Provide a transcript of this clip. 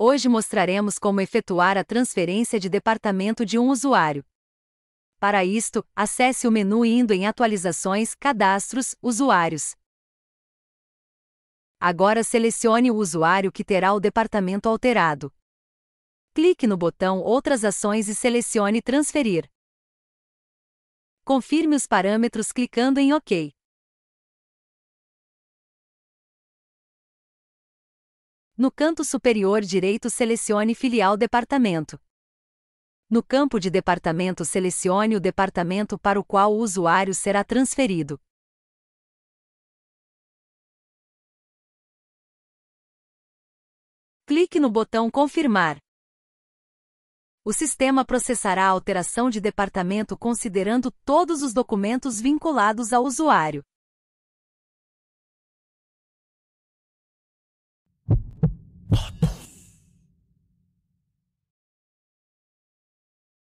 Hoje mostraremos como efetuar a transferência de departamento de um usuário. Para isto, acesse o menu indo em Atualizações, Cadastros, Usuários. Agora selecione o usuário que terá o departamento alterado. Clique no botão Outras ações e selecione Transferir. Confirme os parâmetros clicando em OK. No canto superior direito selecione Filial Departamento. No campo de departamento selecione o departamento para o qual o usuário será transferido. Clique no botão Confirmar. O sistema processará a alteração de departamento considerando todos os documentos vinculados ao usuário.